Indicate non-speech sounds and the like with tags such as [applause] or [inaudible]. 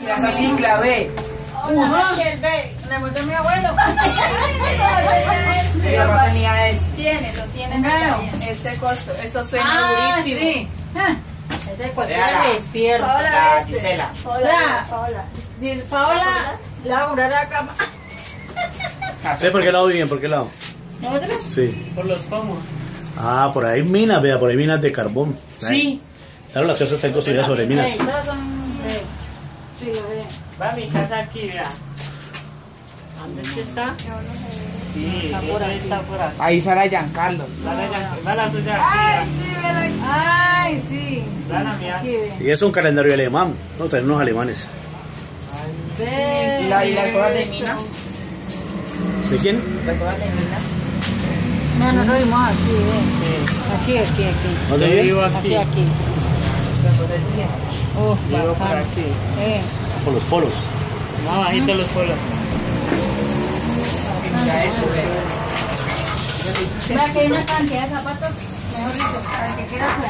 Mira esa cicla, ve. Uy, el B. Me montó mi abuelo. [laughs] Mi papá tenía este. Tiene, lo tiene. Este coso. Eso suena Ah, durísimo. sí. Ah, Ese cualquiera Véala. que despierta. La Gisela. Hola. Dice Paola, le va a curar la cama. ¿Sé por qué lado viven? ¿Por qué lado? ¿Nosotros? Sí. Por los pomos. Ah, por ahí minas, vea, por ahí minas de carbón. Sí. Claro, las casas están construidas sobre minas. Sí. Sí, lo. Va a mi casa aquí, vea. ¿Dónde es que está? Sí, Está por aquí. está por aquí. Ahí sale Giancarlo. Va la, va la suya aquí. Ay, sí. Va la mía. Aquí ve. Y es un calendario alemán. No, traen unos alemanes. Ve. Y, la, y cosas de mina. ¿De quién? Las cosas de mina. No, no lo vimos aquí, ve. Aquí, aquí, aquí. ¿Dónde vivo Aquí, aquí. aquí. Oh, Vivo por aquí. Eh. Por los polos. Más bajito los polos. Eso. Vea que hay una cantidad de zapatos, mejor dicho, para el que quiera hacer.